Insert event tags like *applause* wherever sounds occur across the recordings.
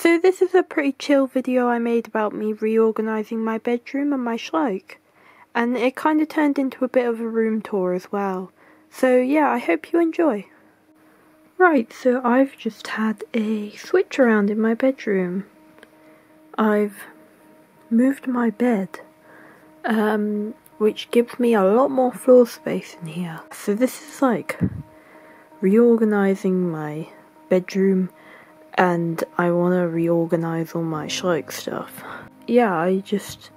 So this is a pretty chill video I made about me reorganising my bedroom and my schleich. And it kind of turned into a bit of a room tour as well. So yeah, I hope you enjoy. Right, so I've just had a switch around in my bedroom. I've moved my bed, um, which gives me a lot more floor space in here. So this is like reorganizing my bedroom and I want to reorganize all my Schleich stuff. Yeah, I just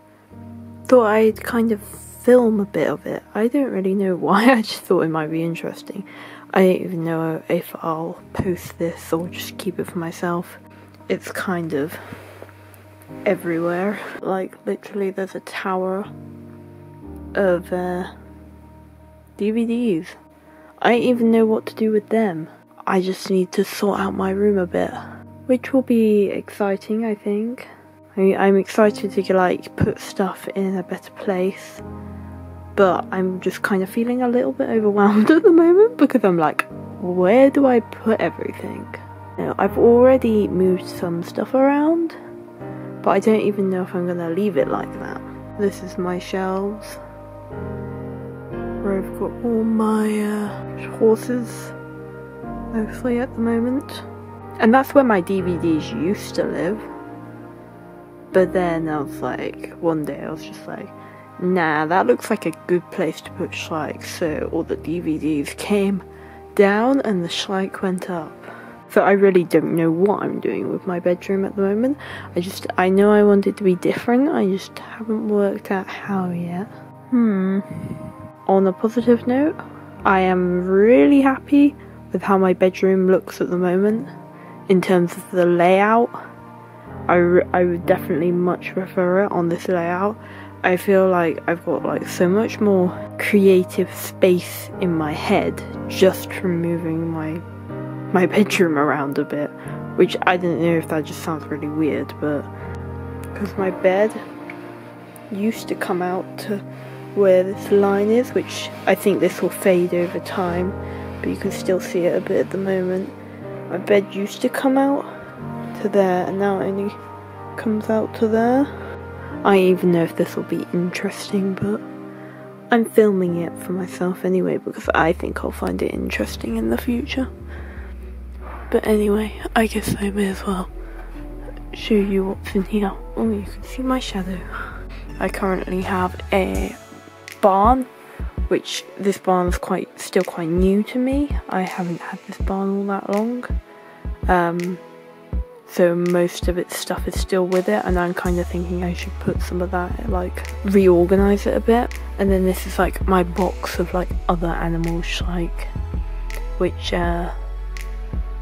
thought I'd kind of film a bit of it. I don't really know *laughs* why, I just thought it might be interesting. I don't even know if I'll post this or just keep it for myself. It's kind of everywhere. Like, literally, there's a tower of uh, DVDs. I don't even know what to do with them. I just need to sort out my room a bit, which will be exciting, I think. I, I'm excited to like put stuff in a better place but I'm just kind of feeling a little bit overwhelmed *laughs* at the moment because I'm like, where do I put everything? Now, I've already moved some stuff around, but I don't even know if I'm gonna leave it like that. This is my shelves where I've got all my uh, horses mostly at the moment. And that's where my DVDs used to live. But then I was like, one day I was just like, nah, that looks like a good place to put Schleich. So all the DVDs came down and the Schleich went up. So I really don't know what I'm doing with my bedroom at the moment. I just, I know I want it to be different, I just haven't worked out how yet. Hmm. On a positive note, I am really happy with how my bedroom looks at the moment in terms of the layout. I, I would definitely much prefer it on this layout. I feel like I've got like so much more creative space in my head just from moving my my bedroom around a bit, which I didn't know if that just sounds really weird, but because my bed used to come out to where this line is, which I think this will fade over time, but you can still see it a bit at the moment. My bed used to come out to there, and now it only comes out to there. I even know if this will be interesting, but I'm filming it for myself anyway because I think I'll find it interesting in the future. But anyway, I guess I may as well show you what's in here. Oh, you can see my shadow. I currently have a barn, which this barn is quite still quite new to me. I haven't had this barn all that long. Um, so most of its stuff is still with it and I'm kind of thinking I should put some of that like reorganize it a bit and then this is like my box of like other animals like which uh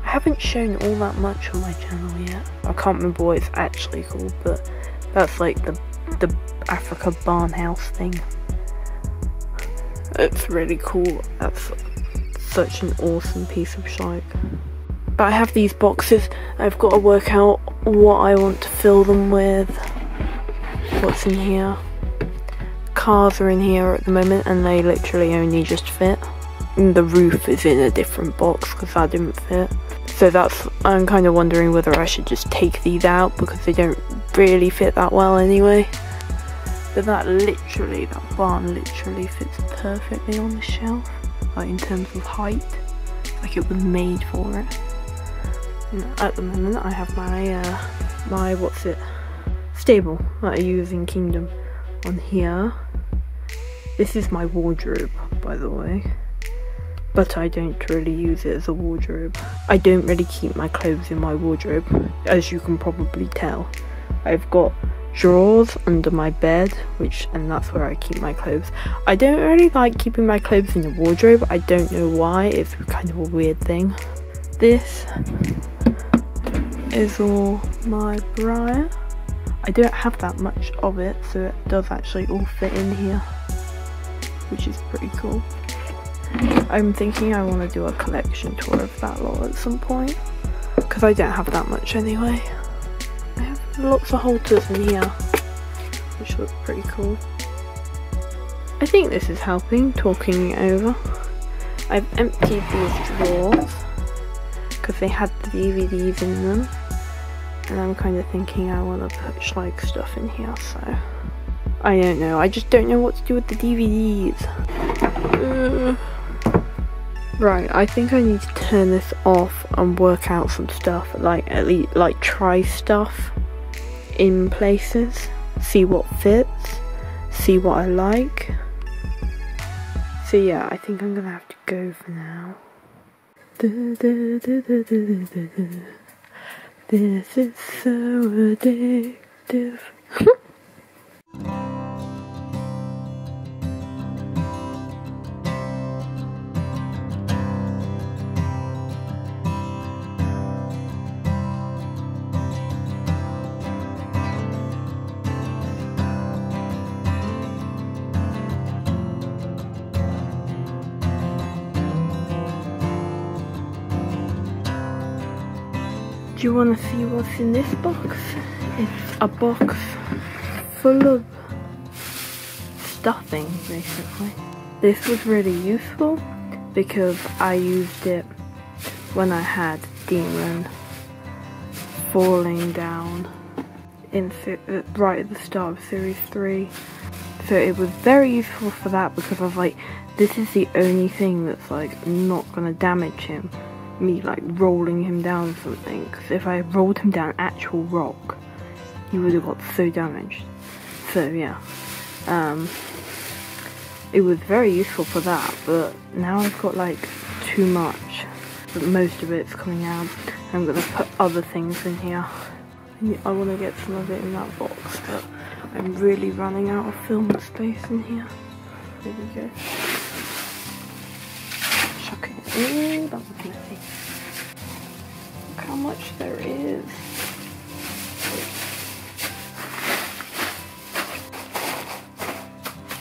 I haven't shown all that much on my channel yet I can't remember what it's actually called but that's like the the Africa barn house thing it's really cool that's such an awesome piece of Schleich but I have these boxes. I've got to work out what I want to fill them with. What's in here? Cars are in here at the moment and they literally only just fit. And the roof is in a different box because that didn't fit. So that's, I'm kind of wondering whether I should just take these out because they don't really fit that well anyway. But that literally, that barn literally fits perfectly on the shelf. Like in terms of height. Like it was made for it at the moment I have my uh, my what's it stable that I use in Kingdom on here. This is my wardrobe, by the way. But I don't really use it as a wardrobe. I don't really keep my clothes in my wardrobe, as you can probably tell. I've got drawers under my bed, which and that's where I keep my clothes. I don't really like keeping my clothes in the wardrobe. I don't know why. It's kind of a weird thing. This is all my Breyer. I don't have that much of it, so it does actually all fit in here, which is pretty cool. I'm thinking I want to do a collection tour of that lot at some point, because I don't have that much anyway. Lots of halters in here, which look pretty cool. I think this is helping, talking over. I've emptied these drawers because they had the DVDs in them and I'm kind of thinking I want to put like stuff in here, so I don't know. I just don't know what to do with the DVDs. Uh, right, I think I need to turn this off and work out some stuff, like at least like try stuff in places, see what fits, see what I like. So yeah, I think I'm gonna have to go for now. This is so addictive. Do you want to see what's in this box? It's a box full of stuffing, basically. This was really useful because I used it when I had Demon falling down in uh, right at the start of series 3 so it was very useful for that because I was like this is the only thing that's like not gonna damage him me like rolling him down something. Because if I rolled him down actual rock he would have got so damaged. So yeah. Um, it was very useful for that but now I've got like too much. But most of it's coming out. I'm gonna put other things in here. I want to get some of it in that box but I'm really running out of film space in here. There we go. Chuck it in. Was messy look how much there is.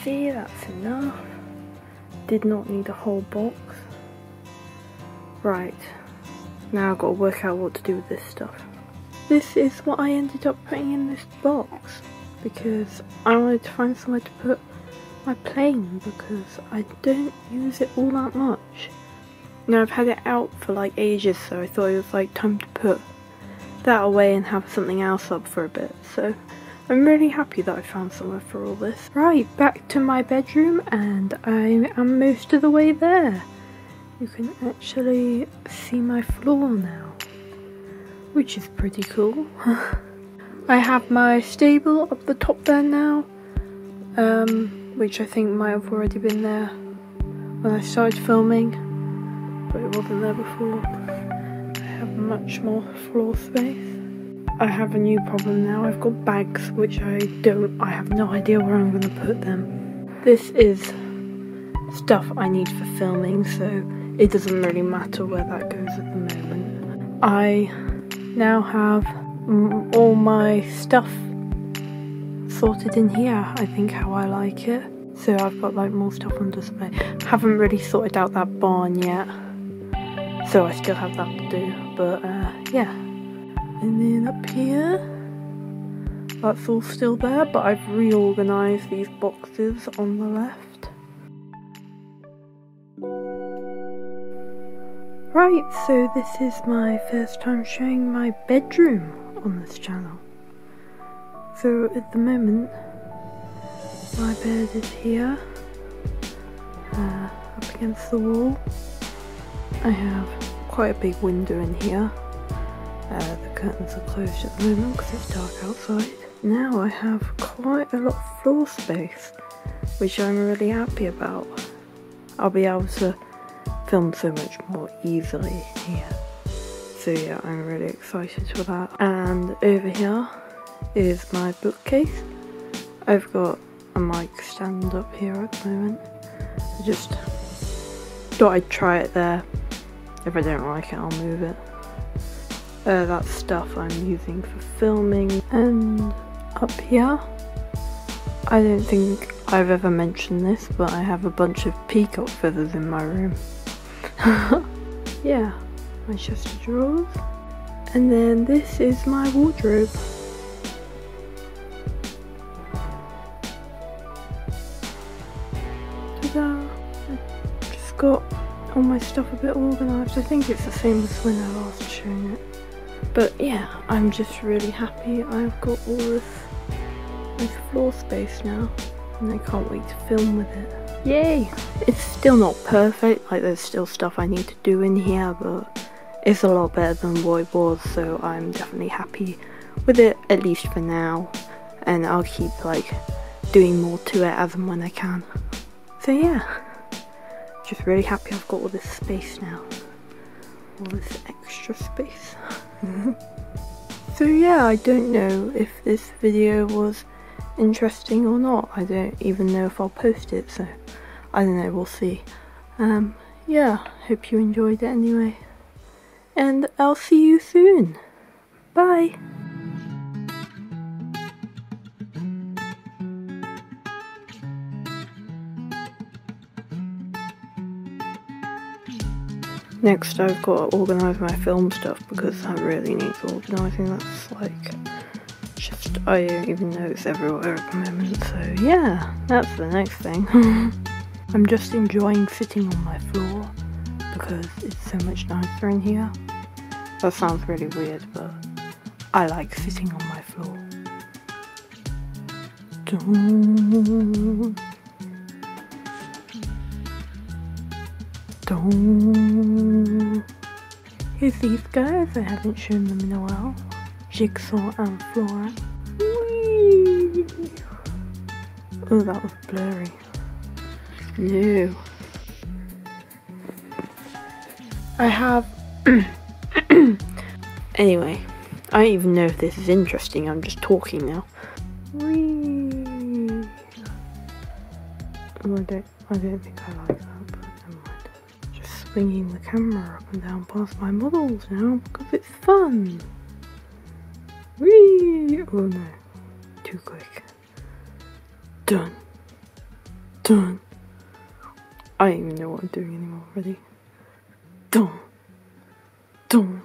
See that's enough. Did not need a whole box. Right now I've got to work out what to do with this stuff. This is what I ended up putting in this box because I wanted to find somewhere to put my plane because I don't use it all that much. Now I've had it out for like ages so I thought it was like time to put that away and have something else up for a bit so I'm really happy that I found somewhere for all this. Right, back to my bedroom and I am most of the way there. You can actually see my floor now, which is pretty cool. *laughs* I have my stable up the top there now, um, which I think might have already been there when I started filming, but it wasn't there before. I have much more floor space. I have a new problem now. I've got bags which I don't, I have no idea where I'm going to put them. This is stuff I need for filming, so it doesn't really matter where that goes at the moment. I now have all my stuff sorted in here, I think how I like it. So I've got like more stuff on display. Haven't really sorted out that barn yet. So I still have that to do, but uh, yeah. And then up here, that's all still there, but I've reorganised these boxes on the left. Right, so this is my first time showing my bedroom on this channel. So at the moment, my bed is here, uh, up against the wall. I have quite a big window in here. Uh, the curtains are closed at the moment because it's dark outside. Now I have quite a lot of floor space, which I'm really happy about. I'll be able to film so much more easily here. So yeah, I'm really excited for that. And over here is my bookcase. I've got a mic stand up here at the moment. I just thought I'd try it there. If I don't like it, I'll move it. Uh, that's stuff I'm using for filming. And up here, I don't think I've ever mentioned this, but I have a bunch of peacock feathers in my room. *laughs* yeah, my chest of drawers. And then this is my wardrobe. My stuff a bit organised. I think it's the same as when I last shown it. But yeah, I'm just really happy I've got all this, this floor space now. And I can't wait to film with it. Yay! It's still not perfect, like there's still stuff I need to do in here, but it's a lot better than what it was, so I'm definitely happy with it, at least for now. And I'll keep like doing more to it as and when I can. So yeah, just really happy I've got all this space now. All this extra space. *laughs* so yeah, I don't know if this video was interesting or not. I don't even know if I'll post it, so I don't know, we'll see. Um, yeah, hope you enjoyed it anyway. And I'll see you soon. Bye. Next I've got to organise my film stuff because that really needs organising. That's like just I don't even know it's everywhere at the moment. So yeah, that's the next thing. *laughs* I'm just enjoying sitting on my floor because it's so much nicer in here. That sounds really weird, but I like sitting on my floor. Here's these guys, I haven't shown them in a while. Jigsaw and Flora. Whee! Oh, that was blurry. No. I have. *clears throat* anyway, I don't even know if this is interesting, I'm just talking now. Whee! Oh, I don't, I don't think I like swinging the camera up and down past my models now because it's fun. Whee! Oh no, too quick. Done. Done. I don't even know what I'm doing anymore already. Done. Done.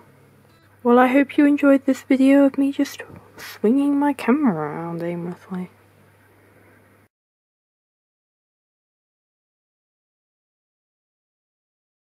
Well, I hope you enjoyed this video of me just swinging my camera around aimlessly.